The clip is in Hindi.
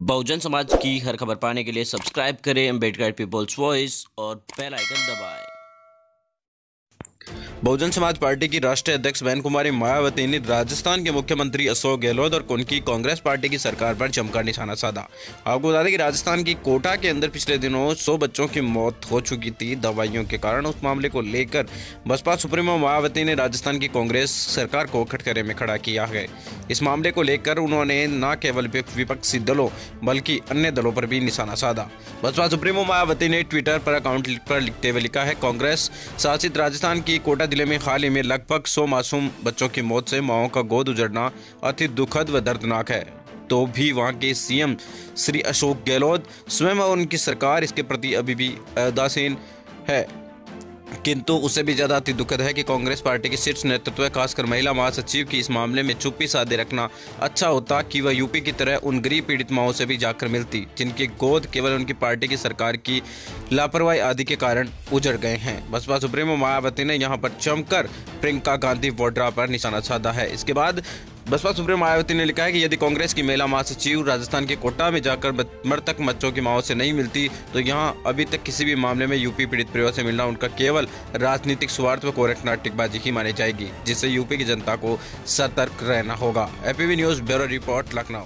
बहुजन समाज की हर खबर पाने के लिए सब्सक्राइब करें अंबेडकर पीपल्स वॉइस और बेल आइकन दबाएँ। बहुजन समाज पार्टी की राष्ट्रीय अध्यक्ष बहन कुमारी मायावती ने राजस्थान के मुख्यमंत्री अशोक गहलोत और उनकी कांग्रेस पार्टी की सरकार पर चमका निशाना साधा। आपको बता दें कि राजस्थान की कोटा के अंदर पिछले दिनों 100 बच्चों की मौत हो चुकी थी। दवाइयों के कारण उस मामले को लेकर बसपा सुप्रीमो मायावती ने राजस्थान की कांग्रेस सरकार को खटखरे में खड़ा किया है। इस मामले को लेकर उन्होंने न केवल विपक्षी दलों, बल्कि अन्य दलों पर भी निशाना साधा। बसपा सुप्रीमो मायावती ने ट्विटर पर अकाउंट पर लिखते हुए लिखा है, कांग्रेस शासित राजस्थान की कोटा ज़िले में हाल ही में लगभग सौ मासूम बच्चों की मौत से माओ का गोद उजड़ना अति दुखद व दर्दनाक है। तो भी वहाँ के सीएम श्री अशोक गहलोत स्वयं और उनकी सरकार इसके प्रति अभी भी उदासीन है। किंतु उससे भी ज़्यादा अति दुखद है कि कांग्रेस पार्टी के शीर्ष नेतृत्व खासकर महिला महासचिव की इस मामले में चुप्पी साधे रखना अच्छा होता कि वह यूपी की तरह उन गरीब पीड़ित माओं से भी जाकर मिलती, जिनकी गोद केवल उनकी पार्टी की सरकार की लापरवाही आदि के कारण उजड़ गए हैं। बसपा सुप्रीमो मायावती ने यहाँ पर चमकर प्रियंका गांधी वोड्रा पर निशाना साधा है। इसके बाद बसपा सुप्रीम मायावती ने लिखा है कि यदि कांग्रेस की महिला महासचिव राजस्थान के कोटा में जाकर मृतक बच्चों की माओ से नहीं मिलती तो यहाँ अभी तक किसी भी मामले में यूपी पीड़ित परिवार से मिलना उनका केवल राजनीतिक स्वार्थ व कोरेट नाटकबाजी ही मानी जाएगी, जिससे यूपी की जनता को सतर्क रहना होगा। APV news bureau report, Lucknow.